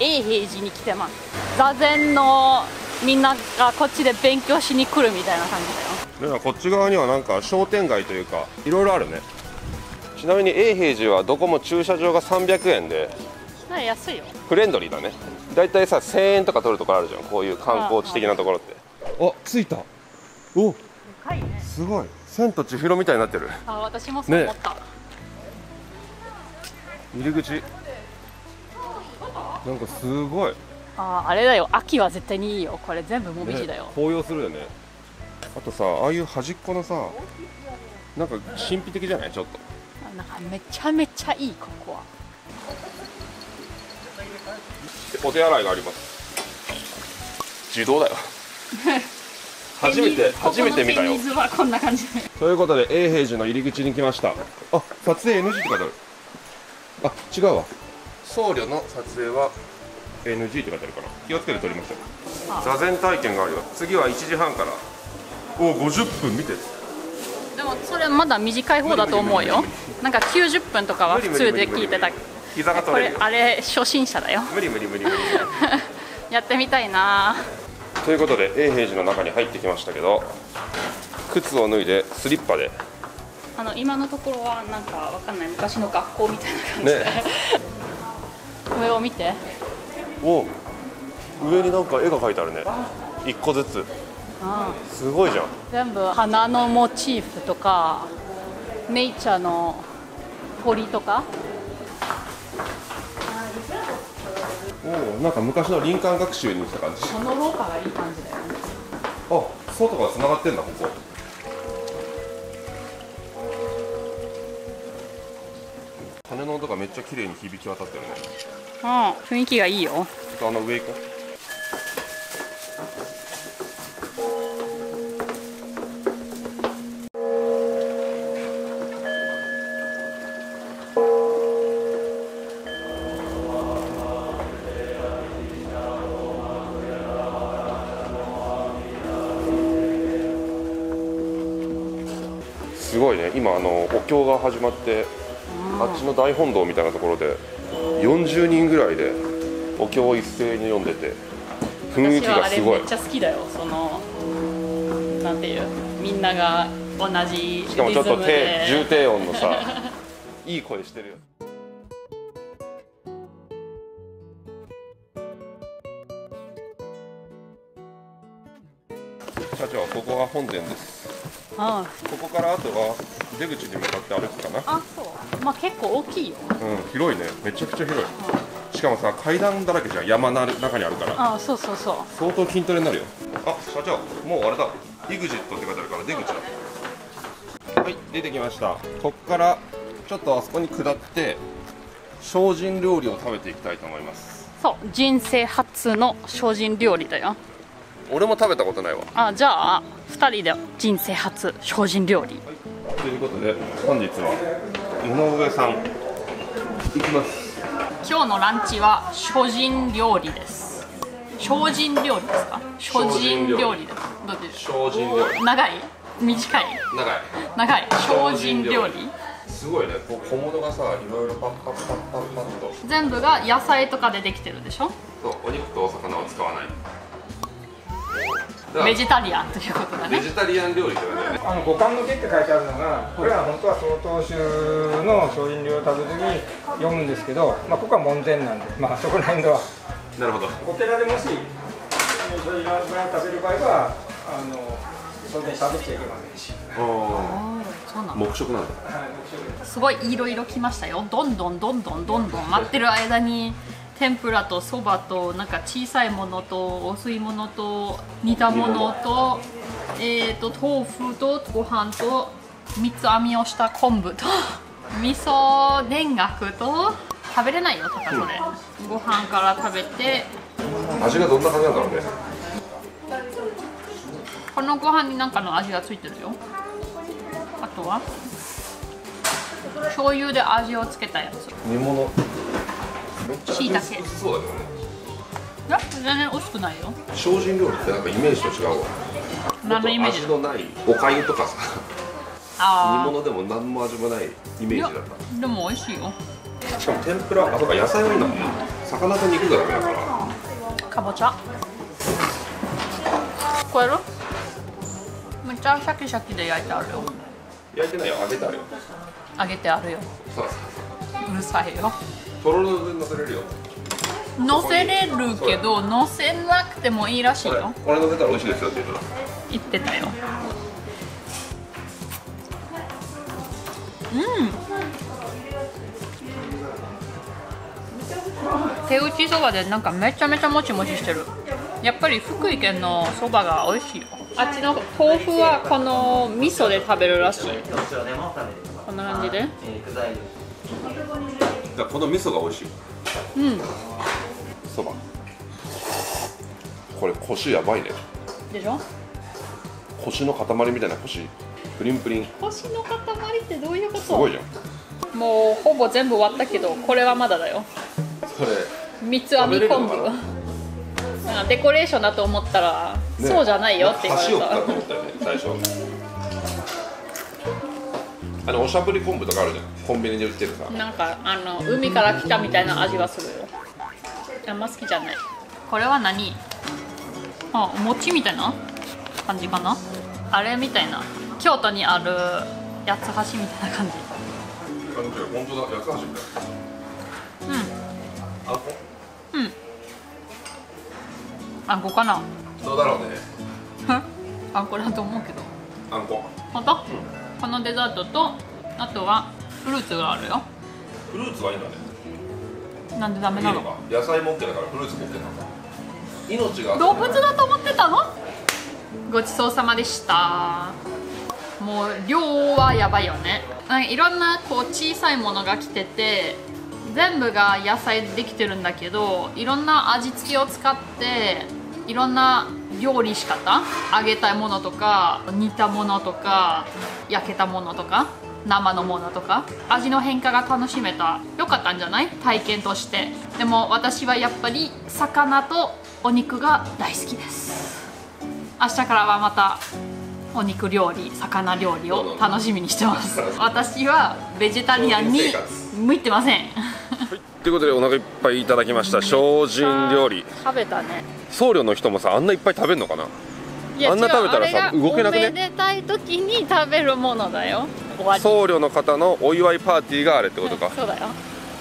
永平寺に来てます。座禅のみんながこっちで勉強しに来るみたいな感じだよ。ではこっち側にはなんか商店街というかいろいろあるね。ちなみに永平寺はどこも駐車場が300円で安いよ。フレンドリーだね。だいたいさ1000円とか取るところあるじゃん。こういう観光地的なところって。あ着いた。お深いね。すごい。千と千尋みたいになってる。あ私もそう思った、入り口なんかすごい。ああれだよ。秋は絶対にいいよ。これ全部もみじだよ、ね紅葉するよね。あとさああいう端っこのさなんか神秘的じゃない？ちょっと。あなんかめちゃめちゃいいここは。でお手洗いがあります。自動だよ。初めて初めて見たよ。水はこんな感じ。ということで永平寺の入り口に来ました。あ撮影 NG って書いてある。あ違うわ僧侶の撮影は NG って書いてあるから気をつけて撮りましょう。あ。座禅体験があるよ。次は1時半から。お50分見てでもそれまだ短い方だと思うよ。なんか90分とかは普通で聞いてた。膝がこれ取れあれ初心者だよ。無理無理無理無理。やってみたいな。ということで永平寺の中に入ってきましたけど靴を脱いでスリッパで。あの今のところはなんかわかんない。昔の学校みたいな感じで、ね上を見て。お上になんか絵が描いてあるね。一個ずつ。あすごいじゃん。全部花のモチーフとかネイチャーの鳥とか。おなんか昔の林間学習にした感じ。この廊下がいい感じだよね。あ外が繋がってんだここ音がめっちゃ綺麗に響き渡ってるね。うん雰囲気がいいよ。あの上行こう。すごいね。今あのお経が始まってあっちの大本堂みたいなところで40人ぐらいでお経を一斉に読んでて雰囲気がすごい。あれめっちゃ好きだよ。そのなんていうみんなが同じリズムでしかもちょっと低重低音のさ いい声してるよ。社長ここは本殿ですあここからあとは出口に向かって歩くかな。あそう。まあ結構大きいよ。うん広いね。めちゃくちゃ広い。しかもさ階段だらけじゃん山の中にあるから。あそうそうそう。相当筋トレになるよ。あ社長もうあれだ EXIT って書いてあるから出口だ。はい出てきました。こっからちょっとあそこに下って精進料理を食べていきたいと思います。そう人生初の精進料理だよ。俺も食べたことないわ。あじゃあ2人で人生初精進料理。ということで本日は井上さん行きます。今日のランチは精進料理です。精進料理ですか？精進料理。です。どっちです精進料理。長い？短い？長い。長い。精進料理。すごいね。こう小物がさいろいろパッパッパッパッパッと。全部が野菜とかでできてるでしょ？そうお肉とお魚を使わないベジタリアンということだね。ベジタリアン料理ってことだよねあの五感の木って書いてあるのが、これは本当は曹洞宗の精進料を食べる時に読むんですけど、まあ、ここは門前なんで、まあ、そこら辺では、なるほど。お寺でもし、精進料を食べる場合は、あの当然食べちゃいけませんし、そうなの黙食なんだはいすごいいろいろ来ましたよ。どんどんどんどんどんどん待ってる間に天ぷらとそばとなんか小さいものとお吸い物と煮たものとえー、と豆腐とご飯と三つ編みをした昆布と 味噌田楽と食べれないよただそれ、ご飯から食べて味がどんな感じなんだろうね。このご飯になんかの味がついてるよ。あとは醤油で味をつけたやつ。煮物めっちゃ椎茸美味しそうだけどね。いや全然美味しくないよ。精進料理ってなんかイメージと違うわ。何のイメージ味のないおかゆとかさ。煮あ物でも何も味もないイメージだった。あでも美味しいよ。しかも天ぷらあそうか野菜はいいんだね魚と肉がダメだからかぼちゃ。聞こえるめっちゃシャキシャキで焼いてあるよ。焼いてないよ。揚げてあるよ。揚げてあるよ。そう。うるさいよとろろで乗せれるよ。乗せれるけど乗せなくてもいいらしいよ。これ乗せたら美味しいですよって言って言ってたよ。うん。手打ちそばでなんかめちゃめちゃもちもちしてる。やっぱり福井県のそばが美味しいよ。あっちの豆腐はこの味噌で食べるらしい。こんな感じで。ただこの味噌が美味しいうん。そば。これコシやばいね。でしょ？コシの塊みたいなコシプリンプリン。腰の塊ってどういうこと？すごいじゃん。もうほぼ全部終わったけどこれはまだだよ。それ三つ編み昆布デコレーションだと思ったら、ねそうじゃないよって言われ箸置きかたと思ったよね最初あのおしゃぶり昆布とかあるじゃん。コンビニで売ってるさ。なんかあの海から来たみたいな味がするよ。あんま好きじゃない。これは何？あお餅みたいな？感じかな？あれみたいな。京都にある八つ橋みたいな感じ。あの本当だ。八つ橋みたいうん。なあこ？うん。あんこかな？どうだろうね。あんこだと思うけど。あんこ。本当、このデザートとあとはフルーツがあるよ。フルーツはいいんだね。なんでダメなの？野菜持ってだからフルーツ持ってた命が動物だと思ってたの？ごちそうさまでした。もう量はやばいよね。なんかいろんなこう小さいものが来てて全部が野菜でできてるんだけどいろんな味付けを使っていろんな料理仕方揚げたものとか煮たものとか焼けたものとか生のものとか味の変化が楽しめた。よかったんじゃない？体験として。でも私はやっぱり魚とお肉が大好きです。明日からはまたお肉料理魚料理を楽しみにしてます。私はベジタリアンに向いてませんということでお腹いっぱいいただきました。精進料理。食べたね。僧侶の人もさあんないっぱい食べるのかな？あんな食べたらさ動けなくね？おめでたい時に食べるものだよ。僧侶の方のお祝いパーティーがあれってことか。そうだよ。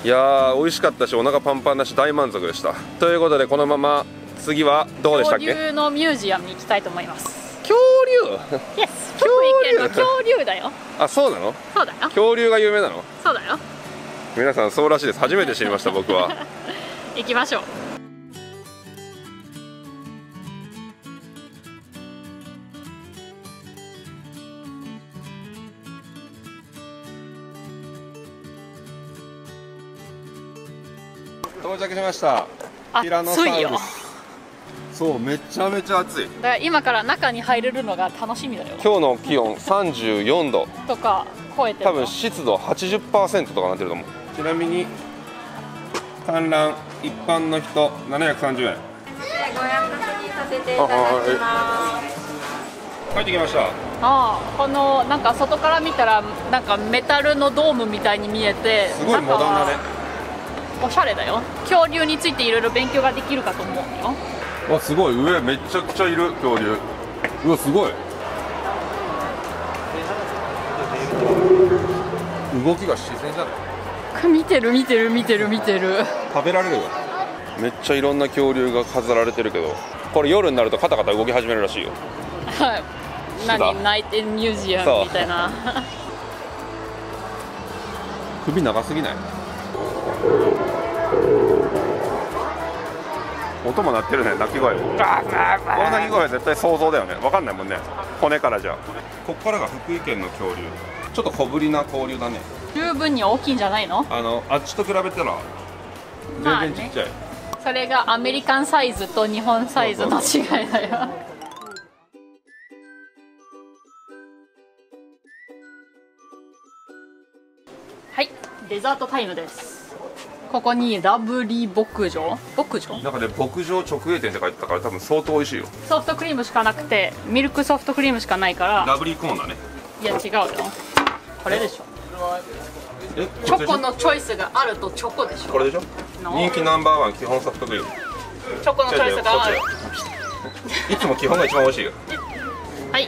いやー美味しかったしお腹パンパンだし大満足でした。ということでこのまま次はどうでしたっけ？恐竜のミュージアムに行きたいと思います。恐竜？Yes 恐竜だよ。あそうなの？そうだよ。恐竜が有名なの？そうだよ皆さんそうらしいです。初めて知りました僕は。行きましょう。到着しました。暑ティラノサウルス。いよ。そうめちゃめちゃ暑い。だから今から中に入れるのが楽しみだよ。今日の気温34度。とか超えてるの。多分湿度80%とかなってると思うちなみに観覧一般の人730円。ご約束にさせていただきま帰ってきました。ああこのなんか外から見たらなんかメタルのドームみたいに見えてすごいモダンだね。おしゃれだよ。恐竜についていろいろ勉強ができるかと思うよ。わすごい。上めちゃくちゃいる恐竜。うわすごい。動きが自然じゃない見てる見てる見てる見てる。食べられるよ。めっちゃいろんな恐竜が飾られてるけどこれ夜になるとカタカタ動き始めるらしいよ。はい。だ何？ナイテンミュージアムみたいな。首長すぎない？音も鳴ってるね鳴き声この鳴き声は絶対想像だよね。分かんないもんね。骨からじゃ。こっからが福井県の恐竜。ちょっと小ぶりな恐竜だね十分に大きいんじゃないの？あのあっちと比べたらまあね。全然ちっちゃい、それがアメリカンサイズと日本サイズの違いだよ。はいデザートタイムです。ここにラブリー牧場？牧場？なんかね牧場直営店って書いてたから多分相当美味しいよ。ソフトクリームしかなくてミルクソフトクリームしかないから。ラブリーコーンだね。いや違うよ。これでしょ。えチョコのチョイスがあるとチョコでしょ？これでしょ？の。人気ナンバーワン基本ソフトクリーム。チョコのチョイスがあるいつも基本が一番美味しいよ。はい。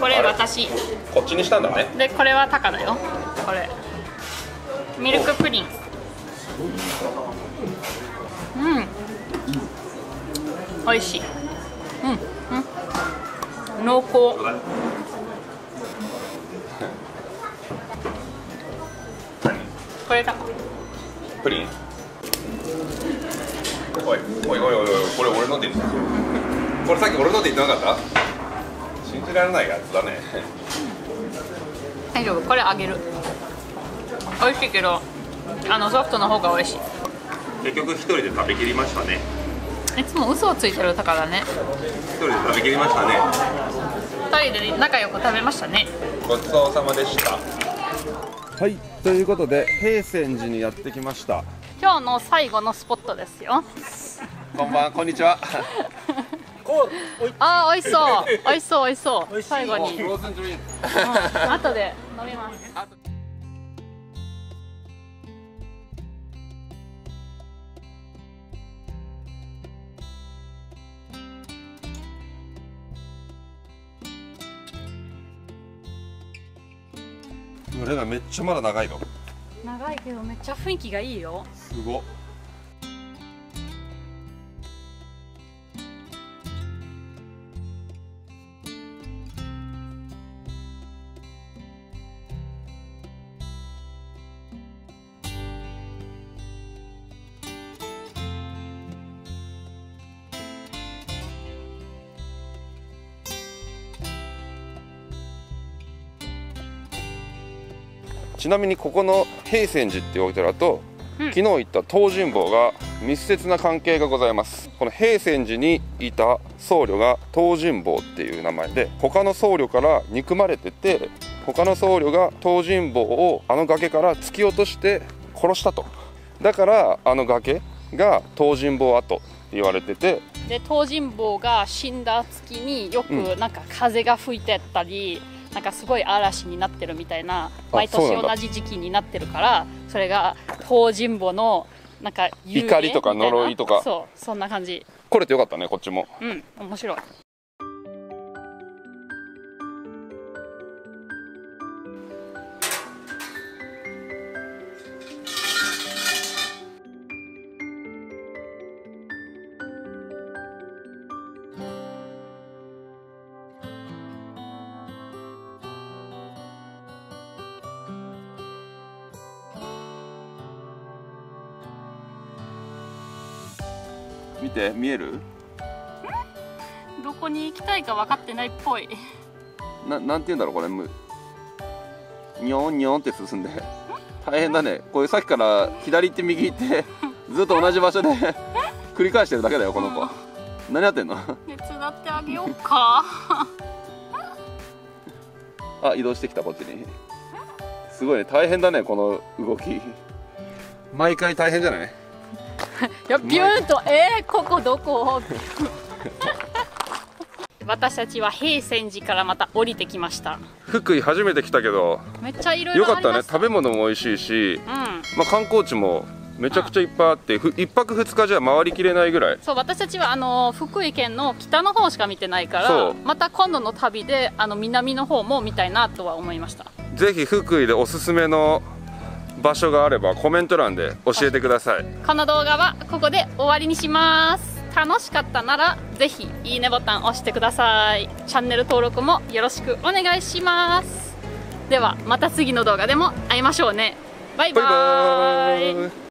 これ私。こっちにしたんだね。でこれはタカだよ。これ。ミルクプリン。うん。美味しい。うん。うん。濃厚これタカプリン。おいおいおいおいおいこれ俺のって言ってた。これさっき俺のって言ってなかった？信じられないやつだね。大丈夫。これあげる。美味しいけどあのソフトの方が美味しい。結局一人で食べきりましたね。いつも嘘をついてるタカだね。一人で食べきりましたね。二人で仲良く食べましたね。ごちそうさまでした。はいということで平泉寺にやってきました。今日の最後のスポットですよ。こんばんこんにちは。あー美味しそう。美味しそう美味しそう。最後に、後で飲みます俺がめっちゃまだ長いの。長いけどめっちゃ雰囲気がいいよ。すごっちなみにここの平泉寺っていうお寺と、うん。昨日行った東尋坊が密接な関係がございます。この平泉寺にいた僧侶が東尋坊っていう名前で他の僧侶から憎まれてて他の僧侶が東尋坊をあの崖から突き落として殺したと。だからあの崖が東尋坊跡って言われててで東尋坊が死んだ月によくうなんか風が吹いてったり、なんかすごい嵐になってるみたいな毎年同じ時期になってるからそれが東尋坊のなんか怒りとか呪いとか。そうそんな感じ。来れてよかったねこっちも。うん面白い見て見える？どこに行きたいか分かってないっぽい。ななんて言うんだろうこれ。むにょんにょんって進んで。大変だね。これさっきから左行って右行って ずっと同じ場所で 繰り返してるだけだよこの子、何やってんの？手伝ってあげようか。あ移動してきたこっちに。すごいね。大変だねこの動き。毎回大変じゃないい？やビューンとえー、ここどこ？私たちは平泉寺からまた降りてきました。福井初めて来たけどめっちゃいろいろよかったね。食べ物も美味しいし、うん。まあ、観光地もめちゃくちゃいっぱいあってふ一泊二日じゃ回りきれないぐらい。そう私たちはあの福井県の北の方しか見てないかそう。らまた今度の旅であの南の方も見たいなとは思いました。ぜひ福井でおすすめの場所があればコメント欄で教えてください。この動画はここで終わりにします。楽しかったならぜひいいねボタン押してください。チャンネル登録もよろしくお願いします。ではまた次の動画でも会いましょうね。バイバイ